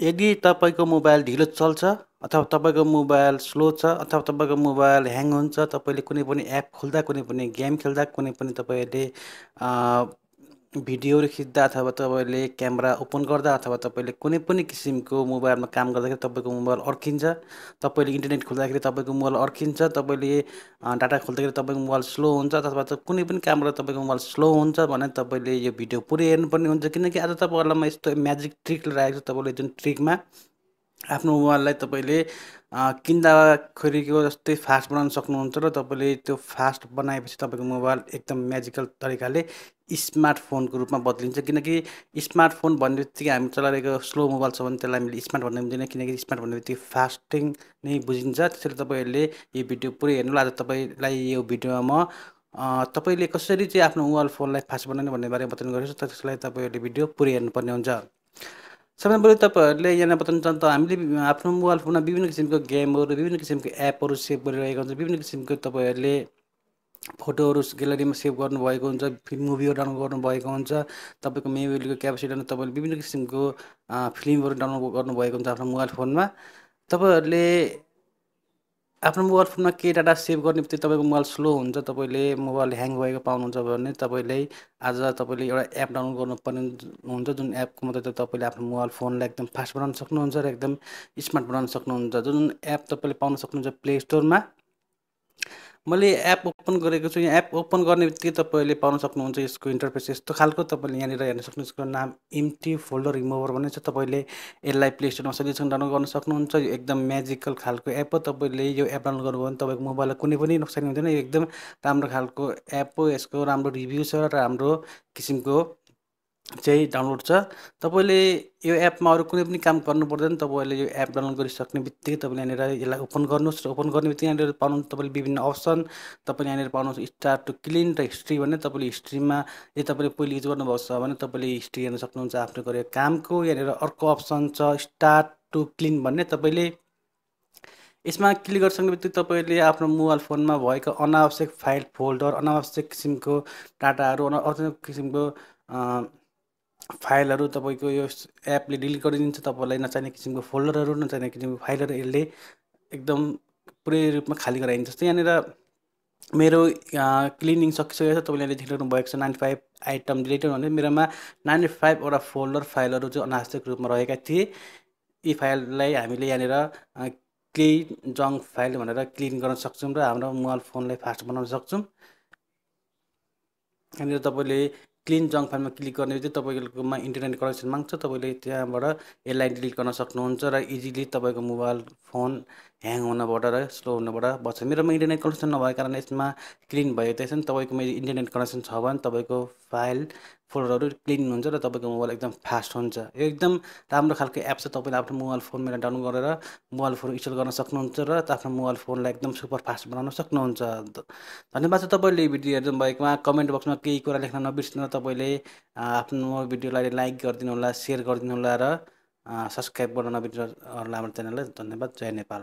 यदि तपाईँको मोबाइल ढिलो चल्छ अथवा तपाईँको मोबाइल स्लो छ अथवा तपाईँको मोबाइल ह्याङ हुन्छ तपाईँले कुनै पनि एप खोल्दा कुनै पनि गेम खेल्दा कुनै पनि तपाईँहरूले भिडियोहरू खिच्दा अथवा तपाईँले क्यामेरा ओपन गर्दा अथवा तपाईँले कुनै पनि किसिमको मोबाइलमा काम गर्दाखेरि तपाईँको मोबाइल अड्किन्छ तपाईँले इन्टरनेट खोल्दाखेरि तपाईँको मोबाइल अड्किन्छ तपाईँले डाटा खोल्दाखेरि तपाईँको मोबाइल स्लो हुन्छ अथवा कुनै पनि कामबाट तपाईँको मोबाइल स्लो हुन्छ भने तपाईँले यो भिडियो पुरै हेर्नुपर्ने हुन्छ। किनकि आज तपाईँहरूलाई म यस्तो म्याजिक ट्रिक राखेको छु तपाईँले जुन ट्रिकमा आफ्नो मोबाइललाई तपाईँले किन्दाखेरिको जस्तै फास्ट बनाउन सक्नुहुन्छ र तपाईँले त्यो फास्ट बनाएपछि तपाईँको मोबाइल एकदम म्याजिकल तरिकाले स्मार्टफोनको रूपमा बदलिन्छ। किनकि स्मार्टफोन भन्ने बित्तिकै हामी चलाइरहेको स्लो मोबाइल छ भने त्यसलाई हामीले स्मार्ट भन्ने मिल्दैन किनकि स्मार्ट भन्ने बित्तिकै फास्टिङ नै बुझिन्छ। त्यसैले तपाईँहरूले यो भिडियो पुरै हेर्नु आज तपाईँलाई यो भिडियोमा म तपाईँले कसरी चाहिँ आफ्नो मोबाइल फोनलाई फास्ट बनाउने भन्ने बारेमा बताउने गरेको छु त्यसलाई तपाईँहरूले भिडियो पुरै हेर्नुपर्ने हुन्छ। सबैभन्दा बढी तपाईँहरूले यहाँ बताउनु चाहन्छ हामीले आफ्नो मोबाइल फोनमा विभिन्न किसिमको गेमहरू विभिन्न किसिमको एपहरू सेभ गरिरहेको हुन्छ विभिन्न किसिमको तपाईँहरूले फोटोहरू ग्यालेरीमा सेभ गर्नुभएको हुन्छ फिल्म मुभीहरू डाउनलोड गर्नुभएको हुन्छ तपाईँको मेमोरीको क्यापेसिटी तपाईँले विभिन्न किसिमको फिल्महरू डाउनलोड गर्नुभएको हुन्छ आफ्नो मोबाइल फोनमा। तपाईँहरूले आफ्नो मोबाइल फोनमा के डाटा सेभ गर्ने बित्तिकै तपाईँको मोबाइल स्लो हुन्छ तपाईँले मोबाइल ह्याङ भएको पाउनुहुन्छ भने तपाईँले आज तपाईँले एउटा एप डाउनलोड गर्नुपर्ने हुन्छ जुन एपको मद्दत तपाईँले आफ्नो मोबाइल फोनलाई एकदम फास्ट बनाउन सक्नुहुन्छ र एकदम स्मार्ट बनाउन सक्नुहुन्छ। जुन एप तपाईँले पाउन सक्नुहुन्छ प्ले स्टोरमा मैले एप ओपन गरेको छु। यहाँ एप ओपन गर्ने बित्तिकै तपाईँले पाउन सक्नुहुन्छ यसको इन्टरफेस यस्तो खालको तपाईँले यहाँनिर हेर्न सक्नुहुन्छ। यसको नाम एमटी फोल्डर रिमुभर भन्ने छ। तपाईँले यसलाई प्ले स्टोरमा सजिलोसँग डाउनलोड गर्न सक्नुहुन्छ। यो एकदम म्याजिकल खालको एप हो। तपाईँले यो एप डाउनलोड गर्नुभयो भने तपाईँको मोबाइललाई कुनै पनि नोक्सानी हुँदैन। यो एकदम राम्रो खालको एप हो। यसको राम्रो रिभ्यू छ। र राम्रो किसिमको चाहिँ डाउनलोड छ। तपाईँले यो एपमा अरू कुनै पनि काम गर्नु पर्दैन तपाईँले यो एप डाउनलोड गरिसक्ने बित्तिकै तपाईँले यहाँनिर यसलाई ओपन गर्नुहोस् र ओपन गर्ने बित्तिकै यहाँनिर पाउनुहुन्छ तपाईँले विभिन्न अप्सन तपाईँले यहाँनिर पाउनुहुन्छ स्टार्ट टु क्लिन र हिस्ट्री भन्ने तपाईँले हिस्ट्रीमा यदि तपाईँले पहिले युज गर्नुभएको छ भने तपाईँले हिस्ट्री हेर्न सक्नुहुन्छ आफ्नो गरेको कामको। यहाँनिर अर्को अप्सन छ स्टार्ट टु क्लिन भन्ने तपाईँले यसमा क्लिक गरिसक्ने बित्तिकै तपाईँले आफ्नो मोबाइल फोनमा भएको अनावश्यक फाइल फोल्डर अनावश्यक किसिमको डाटाहरू अनावश्यक किसिमको फाइलहरू तपाईँको यो एपले डिलिट गरिदिन्छ तपाईँलाई नचाहिने किसिमको फोल्डरहरू नचाहिने किसिमको फाइलहरू यसले एकदम पुरै रूपमा खाली गराइदिन्छ। जस्तै यहाँनिर मेरो क्लिनिङ सकिसकेको छ तपाईँले यहाँनिर देखिरहनु भएको छ नाइन्टी फाइभ आइटम डिलिटेड भने मेरोमा नाइन्टी फाइभवटा फोल्डर फाइलहरू चाहिँ अनावश्यक रूपमा रहेका थिए यी फाइललाई हामीले यहाँनिर क्लिन जङ्क फाइल भनेर क्लिन गर्न सक्छौँ र हाम्रो मोबाइल फोनलाई फास्ट बनाउन सक्छौँ। यहाँनिर तपाईँले क्लिन जङ्क फाइलमा क्लिक गर्ने बित्तिकै तपाईँकोमा इन्टरनेट कनेक्सन माग्छ। तपाईँले त्यहाँबाट यसलाई डिलिट गर्न सक्नुहुन्छ र इजिली तपाईँको मोबाइल फोन ह्याङ हुनबाट र स्लो हुनबाट बच्छ। मेरोमा इन्टरनेट कनेक्सन नभएको कारण यसमा क्लिन भएको त्यसमा तपाईँकोमा इन्टरनेट कनेक्सन छ भने तपाईँको फाइल फोल्डरहरू क्लिन हुन्छ र तपाईँको मोबाइल एकदम फास्ट हुन्छ। यो एकदम राम्रो खालको एप छ तपाईँले आफ्नो मोबाइल फोनमा डाउनलोड गरेर मोबाइल फोन इन्स्टल गर्न सक्नुहुन्छ र आफ्नो मोबाइल फोनलाई एकदम सुपर फास्ट बनाउन सक्नुहुन्छ। धन्यवाद छ तपाईँले भिडियो हेर्नु भएकोमा। कमेन्ट बक्समा केही कुरा लेख्न नबिर्सिनु तपाईँले आफ्नो भिडियोलाई लाइक गरिदिनु होला सेयर गरिदिनु होला र सब्सक्राइब गर्न नबिर्सिनु हाम्रो च्यानललाई। धन्यवाद जय नेपाल।